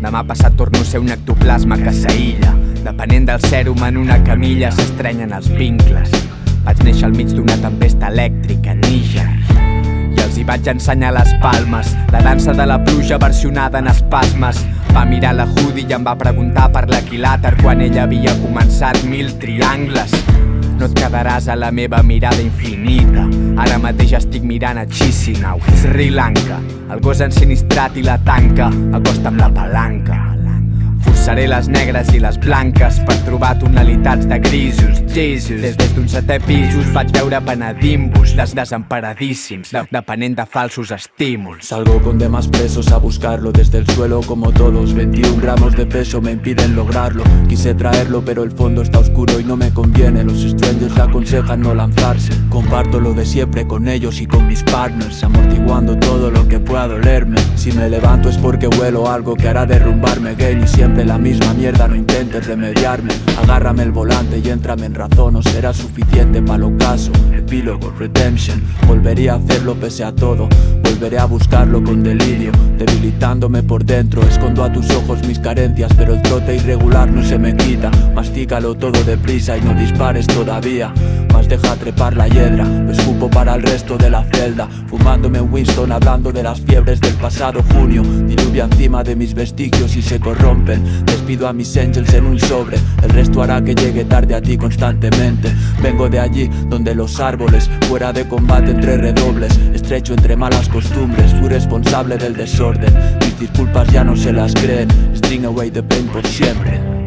Demà passat torno a ser un ectoplasma que s'aïlla. Depenent del sèrum en una camilla s'estrenyen els vincles. Vaig néixer al mig d'una tempesta elèctrica, Níger. I els hi vaig ensenyar les palmes, la dansa de la pluja versionada en espasmes. Va mirar la Judy i em va preguntar per l'equilàter quan ella havia començat mil triangles. No et quedaràs a la meva mirada infinita. Ara mateix estic mirant a Chisinau, Sri Lanka. El gos ensinistrat i la tanca, acosta amb la palanca. Forçaré les negres i les blanques per trobar tonalitats de grisos, Jesus. Des des d'un setè pisos vaig veure penedimbus, des desemparadíssims, de depenent de falsos estímuls. Salgo con demás presos a buscarlo desde el suelo como todos. 21 gramos de peso me impiden lograrlo. Quise traerlo pero el fondo está oscuro y no me conviene. Los strangers aconsejan no lanzarse. Comparto lo de siempre con ellos y con mis partners Amortiguando todo lo que pueda dolerme. Si me levanto es porque huelo algo que hará derrumbarme. Gay y siempre la misma mierda, no intentes remediarme. Agárrame el volante y éntrame en razón O será suficiente para lo caso. Epílogo, redemption. Volvería a hacerlo pese a todo. Volveré a buscarlo con delirio. Debilitándome por dentro Escondo a tus ojos mis carencias Pero el trote irregular no se me quita Mastícalo todo deprisa y no dispares todavía. Más deja trepar la hiedra Lo escupo para el resto de la celda. Fumándome un Winston hablando de las fiebres del pasado junio. Diluvia encima de mis vestigios y se corrompen. Despido a mis angels en un sobre. El resto hará que llegue tarde a ti constantemente. Vengo de allí donde los árboles Fuera de combate entre redobles. Estrecho entre malas costumbres Fui responsable del desorden. Mis disculpas ya no se las creen. String away the pain por siempre